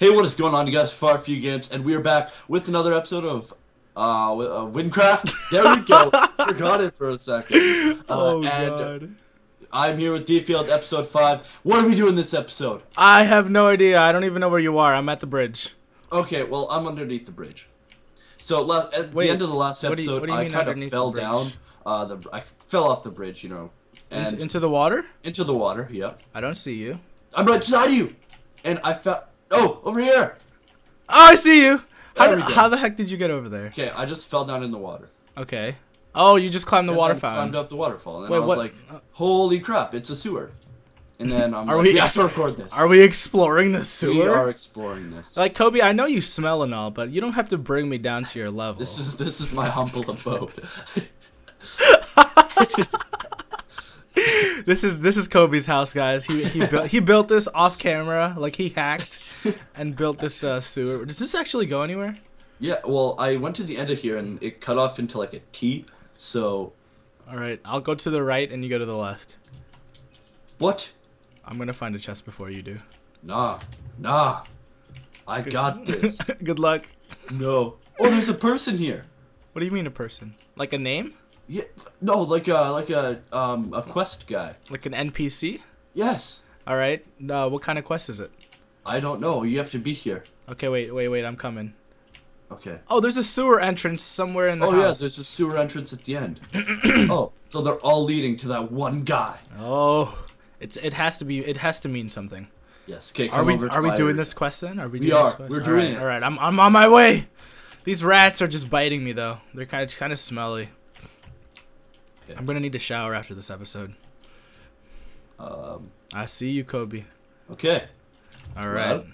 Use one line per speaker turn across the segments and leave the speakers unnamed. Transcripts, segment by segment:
Hey, what is going on, you guys? Far Few Games, and we are back with another episode of uh, uh Wynncraft. There we go. Forgot it for a second. Uh,
oh
and
god.
I'm here with D-Field, episode five. What are we doing this episode?
I have no idea. I don't even know where you are. I'm at the bridge.
Okay, well, I'm underneath the bridge. So at
Wait,
the end of the last episode,
you
I kind of fell down. Uh, the I fell off the bridge, you know, and
Into, into the water?
into the water. Yep.
I don't see you.
I'm right beside you, and I fell. Oh, over here.
Oh, I see you. How,
There
d-
we go.
how the heck did you get over there?
Okay, I just fell down in the water.
Okay. Oh, you just climbed the
And
water
then climbed up the waterfall, and
Wait,
I was
what-
like, "Holy crap, it's a sewer!" And then I'm
Are
like,
we
"We
ex-
have to record this."
Are we exploring the sewer?
we are exploring this.
Like Kobe, I know you smell and all, but you don't have to bring me down to your level.
This is this is my humble abode.
this is this is Kobe's house, guys. He he built he built this off camera, like he hacked and built this uh, sewer. Does this actually go anywhere?
yeah, well, I went to the end of here, and it cut off into like a T. So
All right, I'll go to the right and you go to the left.
what?
I'm gonna find a chest before you do.
Nah, nah. I got this.
Good luck.
no. Oh, there's a person here.
What do you mean a person? Like a name?
Yeah. No, like a like a um a quest guy.
Like an NPC?
Yes.
All right. Uh, what kind of quest is it?
I don't know. You have to be here.
Okay, wait, wait, wait. I'm coming.
Okay.
Oh, there's a sewer entrance somewhere in the
Oh yeah, there's a sewer entrance at the end. oh, so they're all leading to that one guy.
Oh, it's it has to be it has to mean something.
Yes. Okay.
Are we are we doing
area.
this quest then? Are we
We
doing this quest?
We're
All
doing
right,
it.
All right, I'm I'm on my way. These rats are just biting me though. They're kind of kind of smelly.
Okay.
I'm gonna need to shower after this episode.
Um.
I see you, Kobe.
Okay.
All right.
Well,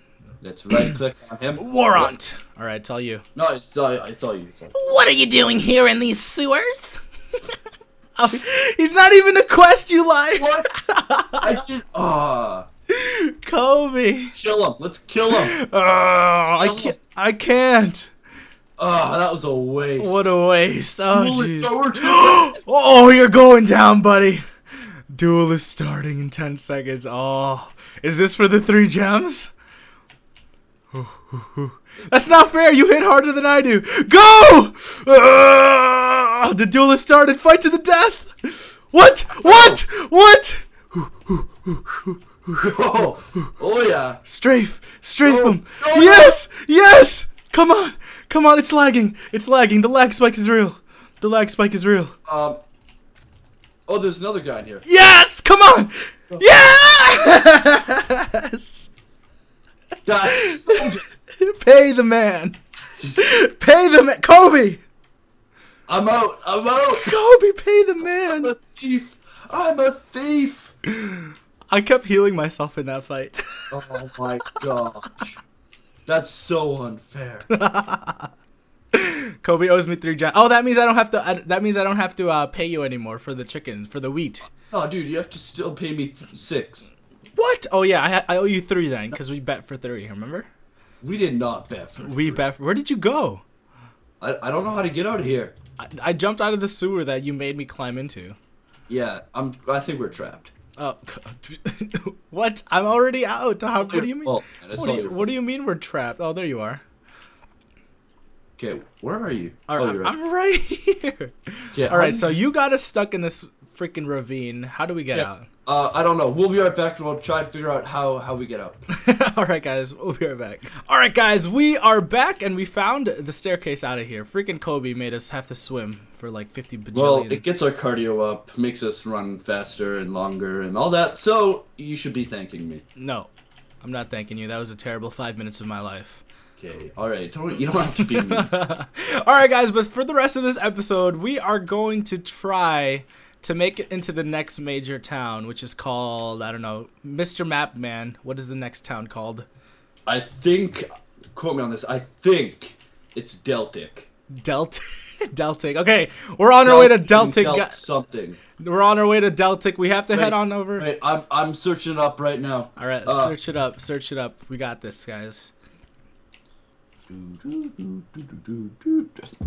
Let's right click on him.
Warrant. All right, it's all you.
No, it's all. It's all you. It's all you.
What are you doing here in these sewers? oh, he's not even a quest you like.
What? I did. Ah.
Kobe.
kill him. Let's kill him.
Oh, I
Kill him.
can't. I can't.
Ah, that was a waste.
What a waste. Oh, jeez. oh, you're going down, buddy. Duel is starting in 10 seconds. Oh, is this for the three gems? Ooh, ooh, ooh. That's not fair. You hit harder than I do. Go! Ah, the duel has started. Fight to the death. What? What? What?
oh, oh yeah.
Strafe, strafe him.
no.
yes, yes. Come on, come on. It's lagging. It's lagging. The lag spike is real. The lag spike is real.
Um. Oh, there's another guy in here.
Yes, come on. Yes.
Guys,
Pay the man. Pay the man. Kobe.
I'm out. I'm out.
Kobe, pay the man.
I'm a thief. I'm a thief.
I kept healing myself in that fight.
Oh my gosh. That's so unfair.
Kobe owes me three gems. Oh, that means I don't have to. I, that means I don't have to uh, pay you anymore for the chickens, for the wheat.
Oh, dude, you have to still pay me th- six.
What? Oh yeah, I, ha- I owe you three then, because we bet for three. Remember?
We did not bet for.
We bet. For, where did you go?
I, I don't know how to get out of here.
I, I jumped out of the sewer that you made me climb into.
Yeah, I'm. I think we're trapped.
Oh, what? I'm already out. How, what do you mean?
Well,
What do you, what do you mean we're trapped? Oh, there you are.
Okay, where are you?
All
oh,
right. I'm right here.
Okay,
All right, so you got us stuck in this freaking ravine. How do we get
Yeah.
out?
Uh, I don't know. We'll be right back and we'll try to figure out how how we get out.
All right, guys, we'll be right back. All right, guys, we are back and we found the staircase out of here. Freaking Kobe made us have to swim for like 50 bajillion.
Well, it gets our cardio up, makes us run faster and longer and all that. So you should be thanking me.
no, I'm not thanking you. That was a terrible five minutes of my life.
Okay. All right. Don't you don't have to be me.
All right, guys, but for the rest of this episode, we are going to try to make it into the next major town, which is called I don't know, Mr. Map Man. What is the next town called?
I think. Quote me on this. I think it's Deltic.
Delt. Deltic. Okay, we're on our way to Deltic.
Delt something.
We're on our way to Deltic. We have to head on over.
Wait, I'm I'm searching it up right now.
All right,
Uh,
search it up. Search it up. We got this, guys.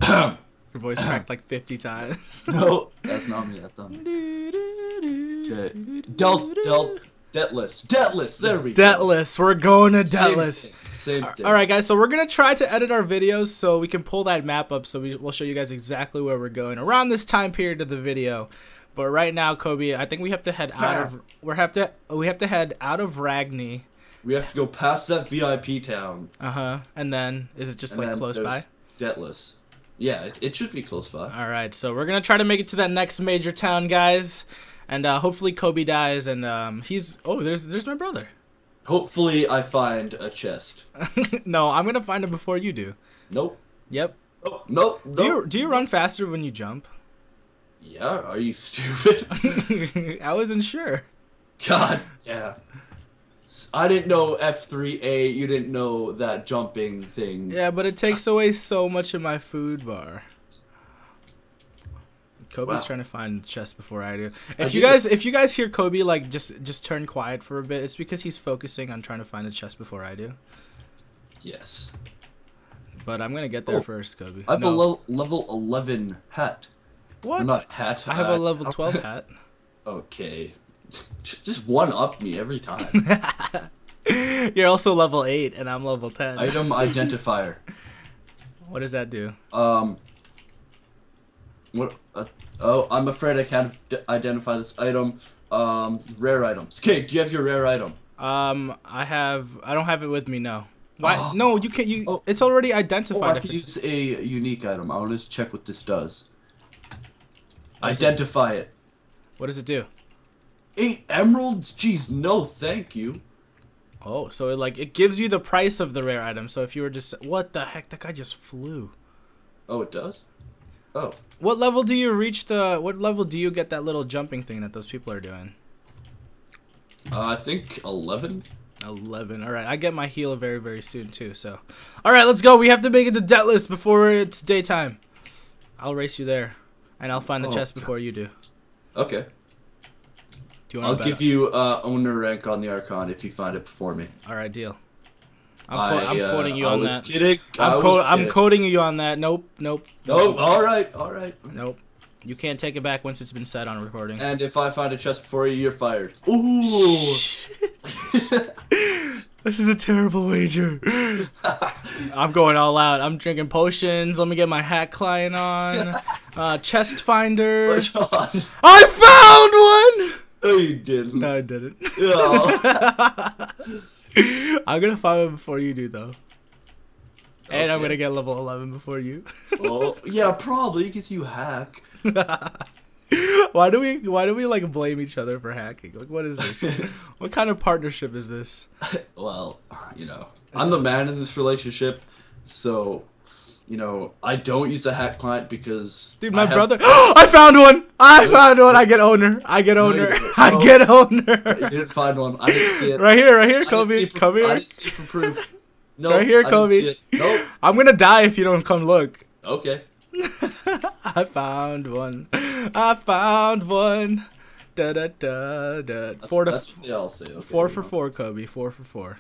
No,
Your voice cracked like 50 times.
No, that's not me. That's not me. Okay. Del Del Detlas. Detlas. There we go.
Detlas. We're going to
Same
Detlas.
thing, Same thing.
All right, guys. So we're gonna try to edit our videos so we can pull that map up, so we, we'll show you guys exactly where we're going around this time period of the video. But right now, Kobe, I think we have to head out of we have to we have to head out of Ragni.
We have to go past that VIP town.
Uh huh. And then is it just
and
like close by?
Detlas. Yeah, it, it should be close by.
All right. So we're gonna try to make it to that next major town, guys, and uh, hopefully Kobe dies and um, he's oh there's there's my brother.
Hopefully, I find a chest.
no, I'm gonna find him before you do.
Nope.
Yep.
Nope. Nope.
Do you do you run faster when you jump?
Yeah, are you stupid?
I wasn't sure.
God damn. I didn't know F3A, you didn't know that jumping thing.
Yeah, but it takes away so much of my food bar. Kobe's
Wow.
trying to find the chest before I do.
I
If you
do.
guys if you guys hear Kobe like just just turn quiet for a bit, it's because he's focusing on trying to find the chest before I do.
Yes.
But I'm gonna get there
Oh,
first, Kobe.
I have
No.
a level 11 hat.
what?
Or not hat.
I have a level 12 hat.
Okay. Just one up me every time.
You're also level 8 and I'm level 10.
Item identifier.
What does that do?
Um. What? Uh, oh, I'm afraid I can't d- identify this item. Um, rare items. Okay, do you have your rare item?
Um, I have I don't have it with me. No. Why?
Oh.
No, you can't. You.
Oh.
It's already
Oh,
identified.
I
if
can
it's,
use a unique item. I'll just check what this does.
What is it?
Identify it.
what does it do?
Eight emeralds? Jeez, no, thank you.
Oh, so it like it gives you the price of the rare item. So if you were just what the heck, that guy just flew.
Oh, it does. Oh,
What level do you reach the? What level do you get that little jumping thing that those people are doing?
uh, I think eleven.
Eleven. All right, I get my heal very very soon too. So, all right, let's go. We have to make it to Detlas before it's daytime. I'll race you there, and I'll find the
Oh,
chest before you do.
Okay,
Do you
I'll give you uh, owner rank on the Archon if you find it before me.
All right, deal. I'm, co-
I,
I'm
uh,
quoting you
I
on
was
that.
kidding. I
I'm,
was
co- I'm
kidding.
quoting you on that. Nope, nope.
Oh, all right, all right.
Nope. You can't take it back once it's been said on recording.
And if I find a chest before you, you're fired. Ooh.
this is a terrible wager. I'm going all out. I'm drinking potions. Let me get my hat client on. Uh, chest finder. I found one.
No, you didn't.
No, I didn't. I'm gonna find him before you do though. And I'm gonna get level 11 before you.
oh, yeah, probably because you hack.
why do we why do we like blame each other for hacking? Like what is this? what kind of partnership is this?
Well, you know, I'm the man in this relationship, so you know, I don't use the hack client because
Dude,
I
my
have-
brother I found one! I found one! I get owner. I get owner.
didn't.
I
Oh.
get
You didn't find one. I didn't see it.
right here, right here,
I
Kobe.
see it for-
Come
I didn't see it for proof. No,
Right here,
I
Kobe.
Nope.
I'm gonna die if you don't come look.
Okay.
I found one. I found one. Da da da da.
That's,
Four to
that's they all say. Okay,
four for
go.
four, Kobe. Four for four.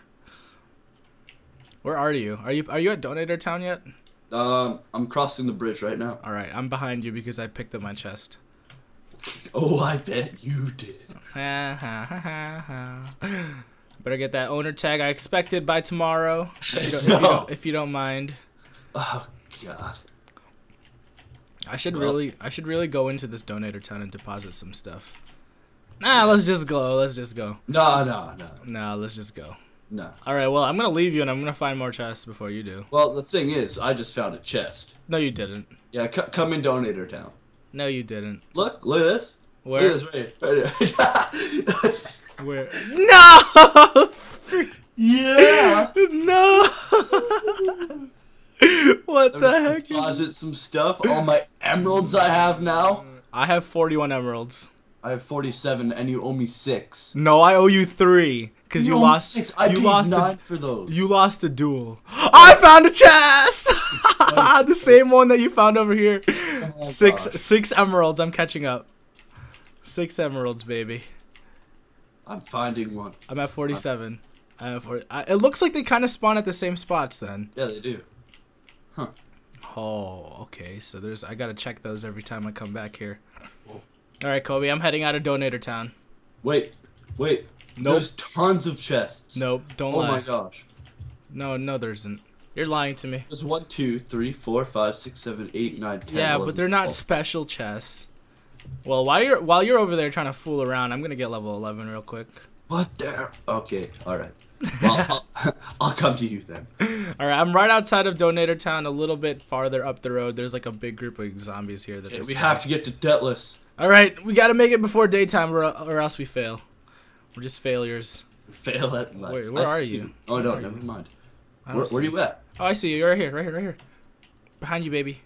Where are you? Are you are you at Donator Town yet?
Um, I'm crossing the bridge right now.
All right, I'm behind you because I picked up my chest.
Oh, I bet you did.
Better get that owner tag. I expected by tomorrow. If you don't, if you don't, if you don't mind,
Oh God.
I should
Well-
really, I should really go into this donator town and deposit some stuff. Nah, let's just go. Let's just go.
No, no, no,
Nah, let's just go.
No.
All right. Well, I'm gonna leave you, and I'm gonna find more chests before you do.
Well, the thing is, I just found a chest.
No, you didn't.
Yeah, c- come in Donator Town.
No, you didn't.
Look, look at this.
Where?
Look at this right, right here.
Where? No!
yeah.
no! what
Let
the
me
heck? is-
Deposit some stuff. All my emeralds I have now.
I have 41 emeralds.
I have 47, and you owe me six.
No, I owe you three because you, lost.
six. I
you lost.
nine
A,
for those.
you lost a duel. I found a chest. the same one that you found over here.
Oh,
six
gosh.
six emeralds. I'm catching up. Six emeralds, baby.
I'm finding one.
I'm at 47. I'm at 40. I, it looks like they kind of spawn at the same spots then.
Yeah, they do. Huh.
Oh, okay. So there's. I gotta check those every time I come back here.
Whoa.
All right, Kobe. I'm heading out of Donator Town.
Wait, wait.
Nope.
There's tons of chests.
Nope. Don't
Oh
lie.
my gosh.
No, no, there isn't. You're lying to me.
There's one, two, three, four, five, six, seven, eight, nine, ten.
yeah,
11,
but they're not
12.
special chests. Well, while you're while you're over there trying to fool around, I'm gonna get level 11 real quick.
What there? Okay, alright. Well, I'll, I'll come to you then.
All right, I'm right outside of Donator Town, a little bit farther up the road. There's like a big group of zombies here. That
Okay, we have to get to Detlas.
All right, we gotta make it before daytime, or, or else we fail. We're just failures.
Fail at life.
Wait, where
I
are
see
you?
Oh
Where
no, never
you?
mind. Where, where are you at?
Oh, I see you. You're right here, right here, right here. Behind you, baby.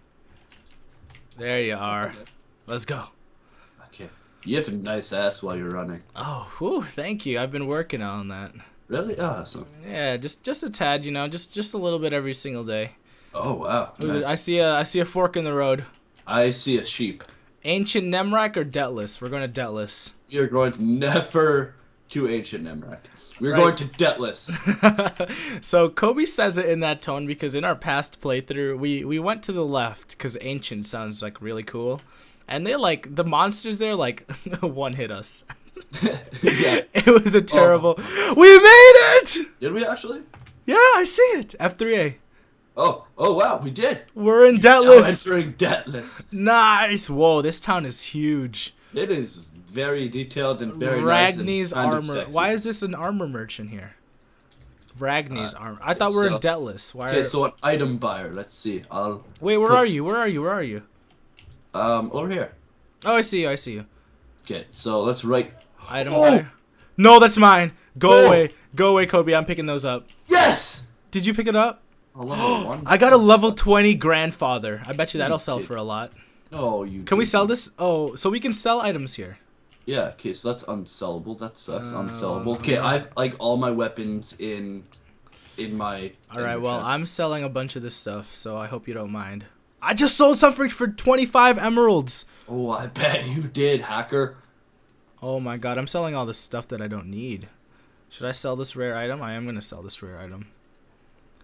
There you are. Let's go.
Okay. You have a nice ass while you're running.
Oh, whew, thank you. I've been working on that.
Really? Awesome.
Yeah, just just a tad, you know, just just a little bit every single day.
Oh wow.
Ooh,
Nice.
I see a I see a fork in the road.
I see a sheep.
Ancient Nemract or Detlas? We're going to Detlas.
You're going to never to ancient Nemract. We're
Right.
going to Detlas.
so Kobe says it in that tone because in our past playthrough we we went to the left because ancient sounds like really cool, and they like the monsters there like one hit us.
yeah.
It was a oh. terrible. We made it!
Did we actually?
Yeah, I see it. F three A.
Oh, oh wow, we did.
We're in
Now
Detlas.
entering Detlas.
Nice. Whoa, this town is huge.
It is very detailed and very nice. and
Ragni's armor.
sexy.
Why is this an armor merchant here? Ragni's
Uh,
armor. I thought we were in
so-
Why?
Okay,
Are...
so an item buyer. Let's see. I'll
Wait, where are you? Where are you? Where are you?
um over here.
Oh, I see you. I see you.
Okay, so let's write.
Item
Oh!
buyer. No, that's mine. Go
No.
away. Go away, Kobe. I'm picking those up.
Yes.
Did you pick it up?
A level one.
I got a level 20 grandfather. I bet you that'll sell for a lot.
Oh, you.
Can we sell this? Oh, so we can sell items here.
Yeah. Okay, so that's unsellable. That sucks.
Uh,
unsellable. Okay, I've like all my weapons in, in my.
All right,
in
well,
chest.
I'm selling a bunch of this stuff, so I hope you don't mind. I just sold something for 25 emeralds.
Oh, I bet you did, hacker.
Oh my god, I'm selling all this stuff that I don't need. Should I sell this rare item? I am going to sell this rare item.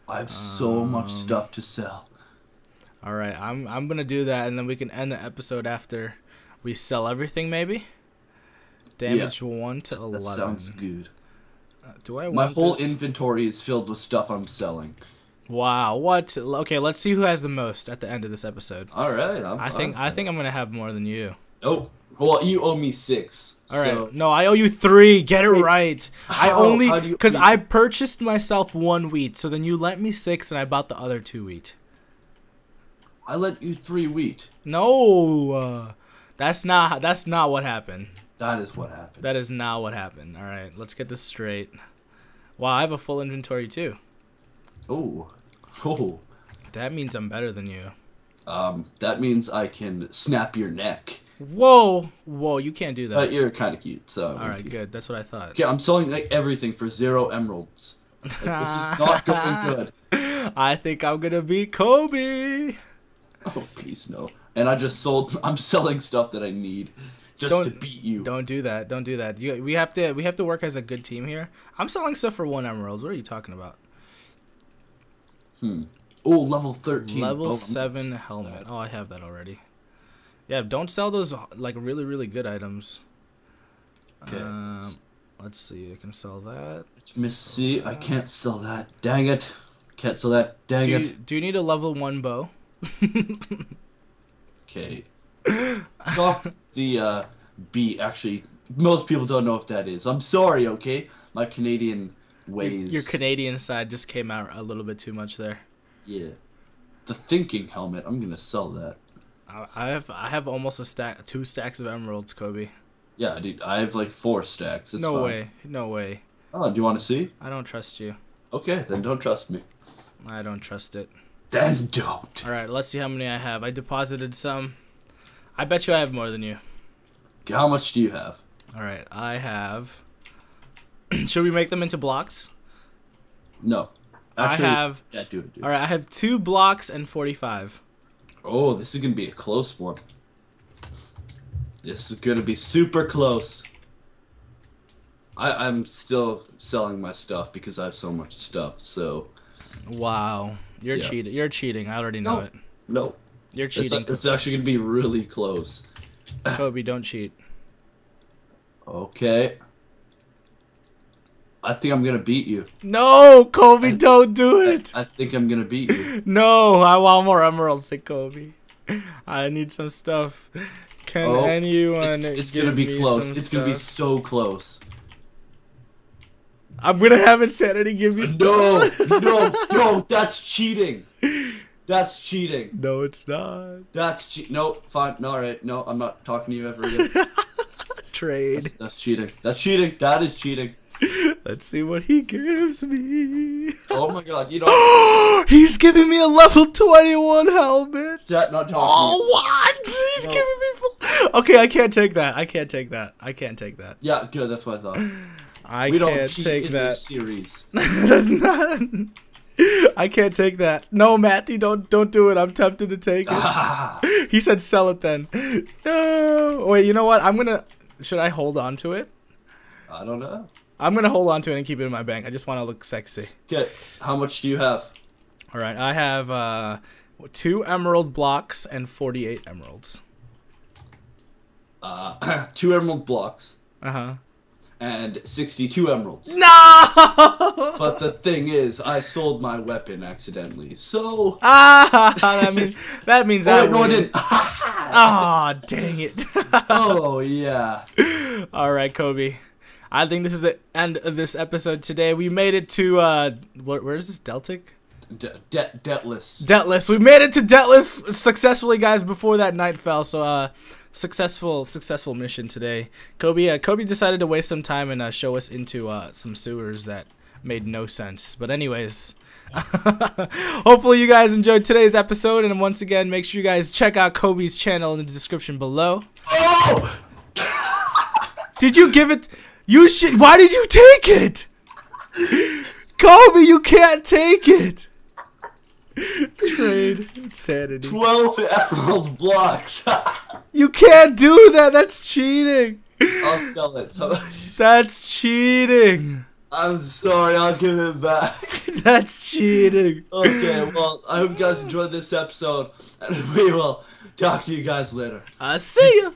I have so much
Um,
stuff to sell.
All right, I'm I'm going to do that and then we can end the episode after we sell everything maybe. Damage 1 to 11.
That sounds good.
Uh, Do I
My whole
this?
inventory is filled with stuff I'm selling.
Wow, what? Okay, let's see who has the most at the end of this episode.
All right. I'm,
I think
I'm-
I think I'm gonna have more than you.
Oh, well, you owe me six.
All right,
so-
no, I owe you three. Get it right. I only
how do you-
because. I purchased myself one wheat, so then you lent me six, and I bought the other two wheat.
I let you three wheat.
No, uh, that's not that's not what happened.
That is what happened.
That is not what happened. All right, let's get this straight. Wow, I have a full inventory too.
Oh, oh.
That means I'm better than you.
Um, that means I can snap your neck.
Whoa, whoa, you can't do that.
But you're kind of cute, so.
All right, good. That's what I thought.
Okay, I'm selling like everything for zero emeralds. Like, this is not going good.
I think I'm gonna beat Kobe.
Oh, please no. And I just sold. I'm selling stuff that I need just to
Don't-
beat you.
Don't do that. Don't do that. You, we have to we have to work as a good team here. I'm selling stuff for one emeralds. What are you talking about?
Hmm. Oh, level 13.
Level. Seven helmet. Oh, I have that already. Yeah, don't sell those like really really good items.
Okay.
Um, let's see. I can sell that.
See. I can't sell that. Dang it. Can't sell that. Dang
Do
it.
do you need a level one bow?
Okay. Stop the uh, beat. Actually, most people don't know what that is. I'm sorry, okay? My Canadian
Your,
ways.
your Canadian side just came out a little bit too much there.
Yeah. The thinking helmet. I'm gonna sell that.
I I have I have almost a stack, two stacks of emeralds, Kobe.
Yeah, dude. I have like four stacks. It's
no
fine.
way, no way.
Oh, do you want to see?
I don't trust you.
Okay, then don't trust me.
I don't trust it.
Then don't.
All right, let's see how many I have. I deposited some. I bet you I have more than you.
How much do you have?
All right, I have. Should we make them into blocks?
No.
I have.
Yeah, do it, dude.
All right, I have two blocks and forty-five.
Oh, this is gonna be a close one. This is gonna be super close. I, I'm still selling my stuff because I have so much stuff. So
Wow, you're
Yeah.
cheating. You're cheating. I already know
No.
it.
no,
You're cheating,
it's actually gonna be really close.
Kobe. Don't cheat.
Okay. I think I'm gonna beat you.
No, Kobe, don't do it.
I think I'm gonna beat you.
No, I want more emeralds than Kobe. I need some stuff. Can
Oh,
anyone
It's, it's gonna be close.
some
It's gonna be so close.
I'm gonna have insanity give me
No, no, no, that's cheating. That's cheating.
no, it's not.
That's che- no, fine, no, alright, no, I'm not talking to you ever again.
Trade.
That's, that's cheating. That's cheating. That is cheating.
Let's see what he gives me.
Oh my god, you know
He's giving me a level 21 helmet.
that not talking.
Oh, what? He's
No.
giving me full. Okay, I can't take that. I can't take that. I can't take that.
Yeah, good. That's what I thought.
I
we don't
can't take that.
series.
That's not. I can't take that. No, Matthew, don't don't do it. I'm tempted to take it. He said sell it then. No. Wait, you know what? I'm gonna. Should I hold on to it?
I don't know.
I'm gonna hold on to it and keep it in my bank. I just want to look sexy.
Okay, how much do you have?
All right, I have uh, two emerald blocks and 48 emeralds.
Uh, two emerald blocks
Uh huh.
And 62 emeralds.
No.
But the thing is, I sold my weapon accidentally. So.
ah, that means that means
Oh,
I
wait, no, I didn't.
Ah, dang it.
oh, yeah.
All right, Kobe. I think this is the end of this episode today. We made it to uh, where, where is this Deltic?
De- de- Detlas.
Detlas. We made it to Detlas successfully, guys. Before that night fell, so uh, successful, successful mission today. Kobe, uh, Kobe decided to waste some time and uh, show us into uh, some sewers that made no sense. But anyways. Hopefully you guys enjoyed today's episode and once again make sure you guys check out Kobe's channel in the description below.
oh!
Did you give it? You should. Why did you take it? Kobe, you can't take it. Trade insanity.
12 emerald blocks.
You can't do that. That's cheating.
I'll sell it.
That's cheating.
I'm sorry, I'll give it back.
That's cheating.
Okay, well, I hope you guys enjoyed this episode, and we will talk to you guys later.
I see ya.